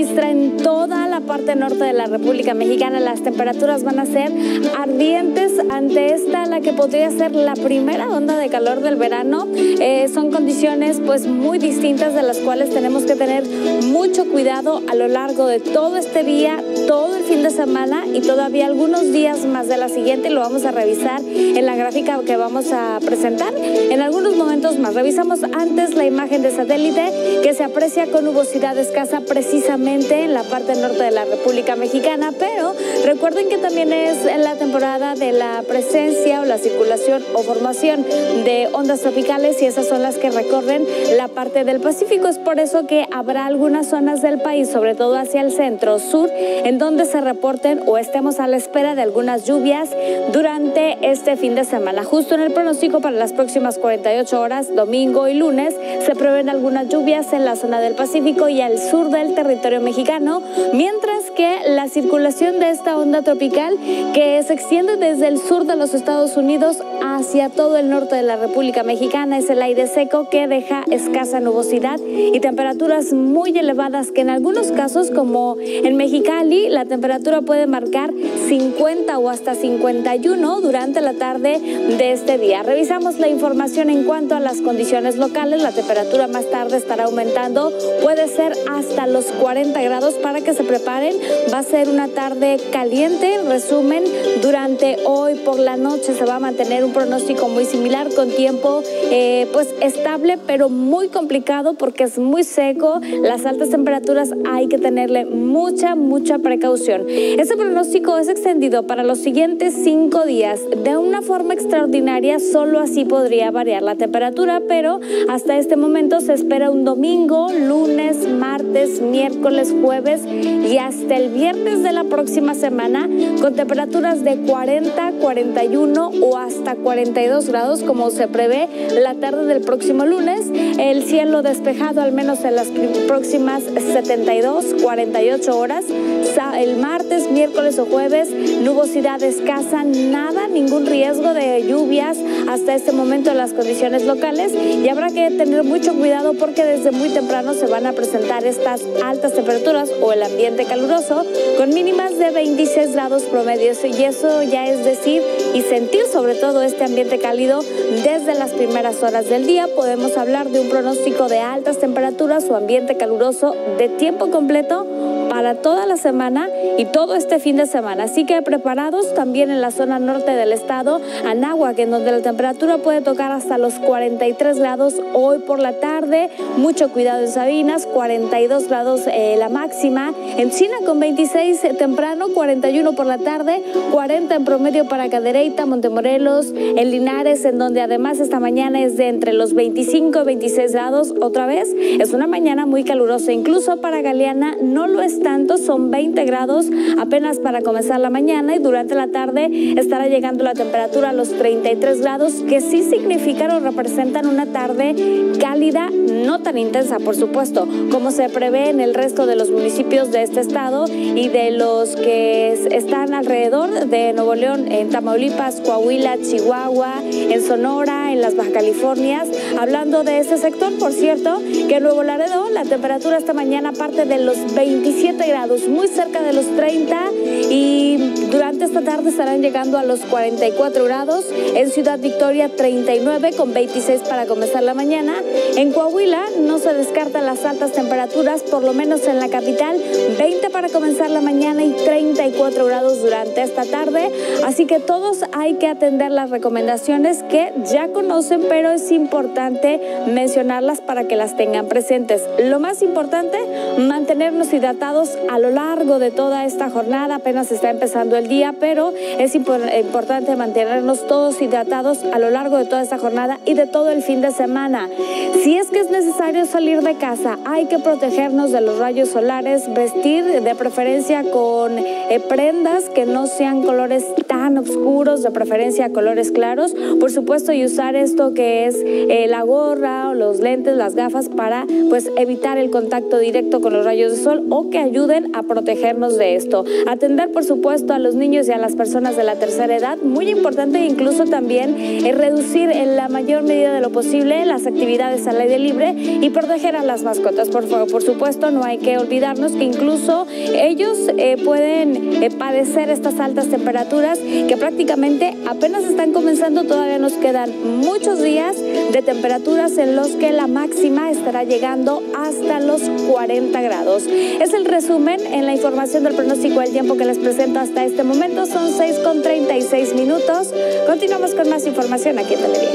registra en toda la parte norte de la República Mexicana. Las temperaturas van a ser ardientes ante esta, la que podría ser la primera onda de calor del verano. Eh, son condiciones pues muy distintas de las cuales tenemos que tener mucho cuidado a lo largo de todo este día, todo el fin de semana y todavía algunos días más de la siguiente. Lo vamos a revisar en la gráfica que vamos a presentar en algunos momentos más. Revisamos antes la imagen de satélite que se aprecia con nubosidad escasa precisamente en la parte norte de la República Mexicana, pero recuerden que también es la temporada de la presencia o la circulación o formación de ondas tropicales y esas son las que recorren la parte del Pacífico. Es por eso que habrá algunas zonas del país, sobre todo hacia el centro sur, en donde se reporten o estemos a la espera de algunas lluvias durante este fin de semana. Justo en el pronóstico para las próximas 48 horas, domingo y lunes, se prevén algunas lluvias en la zona del Pacífico y al sur del territorio mexicano, mientras que la circulación de esta onda tropical que se extiende desde el sur de los Estados Unidos hacia todo el norte de la República Mexicana es el aire seco que deja escasa nubosidad y temperaturas muy elevadas que en algunos casos como en Mexicali la temperatura puede marcar 50 o hasta 51 durante la tarde de este día. Revisamos la información en cuanto a las condiciones locales. La temperatura más tarde estará aumentando, puede ser hasta los 40 grados para que se preparen. Va a ser una tarde caliente. Resumen, durante hoy por la noche se va a mantener un pronóstico muy similar con tiempo eh, pues estable pero muy complicado porque es muy seco. Las altas temperaturas hay que tenerle mucha, mucha precaución. Este pronóstico es extendido para los siguientes cinco días de una forma extraordinaria. Solo así podría variar la temperatura, pero hasta este momento se espera un domingo, lunes, martes, miércoles, jueves y hasta el viernes de la próxima semana con temperaturas de 40, 41 o hasta 42 grados como se prevé la tarde del próximo lunes. El cielo despejado al menos en las próximas 72, 48 horas. El martes, miércoles o jueves, nubosidad escasa, nada, ningún riesgo de lluvias hasta este momento en las condiciones locales y habrá que tener mucho cuidado porque desde muy temprano se van a presentar estas altas temperaturas o el ambiente caluroso con mínimas de 26 grados promedios y eso ya es decir y sentir sobre todo este ambiente cálido desde las primeras horas del día. Podemos hablar de un pronóstico de altas temperaturas o ambiente caluroso de tiempo completo para toda la semana y todo este fin de semana. Así que preparados también en la zona norte del estado, Anáhuac, en donde la temperatura puede tocar hasta los 43 grados hoy por la tarde. Mucho cuidado en Sabinas, 42 grados eh, la máxima. En China con 26 eh, temprano, 41 por la tarde, 40 en promedio para Cadereyta, Montemorelos, en Linares, en donde además esta mañana es de entre los 25 y 26 grados. Otra vez, es una mañana muy calurosa. Incluso para Galeana no lo es tanto, son 20 grados apenas para comenzar la mañana y durante la tarde estará llegando la temperatura a los 33 grados, que sí significan o representan una tarde cálida, no tan intensa, por supuesto, como se prevé en el resto de los municipios de este estado y de los que están alrededor de Nuevo León, en Tamaulipas, Coahuila, Chihuahua, en Sonora, en las Baja Californias. Hablando de este sector, por cierto, que en Nuevo Laredo la temperatura esta mañana parte de los 27 grados, muy cerca de los 30 y durante esta tarde estarán llegando a los 44 grados. En Ciudad Victoria 39 con 26 para comenzar la mañana. En Coahuila no se descartan las altas temperaturas, por lo menos en la capital, 20 para comenzar la mañana y 34 grados durante esta tarde. Así que todos hay que atender las recomendaciones que ya conocen, pero es importante mencionarlas para que las tengan presentes. Lo más importante, mantenernos hidratados a lo largo de toda esta jornada. Apenas está empezando el día, pero es importante mantenernos todos hidratados a lo largo de toda esta jornada y de todo el fin de semana. Si es que es necesario salir de casa, hay que protegernos de los rayos solares, vestir de preferencia con eh, prendas que no sean colores tan oscuros, de preferencia colores claros. Por supuesto, y usar esto que es eh, la gorra o los lentes, las gafas para pues evitar el contacto directo con los rayos de sol o que ayuden a protegernos de esto. Atender, por supuesto, a los niños y a las personas de la tercera edad. Muy importante incluso también es reducir en la mayor medida de lo posible las actividades al aire libre y proteger a las mascotas. Por, por supuesto, no hay que olvidarnos que incluso ellos eh, pueden eh, padecer estas altas temperaturas que prácticamente apenas están comenzando. Todavía nos quedan muchos días de temperaturas en los que la máxima estará llegando hasta los 40 grados. Es el resumen en la información del pronóstico del tiempo que les presento hasta este momento. Son 6 con 36 minutos. Continuamos con más información aquí en Televisión.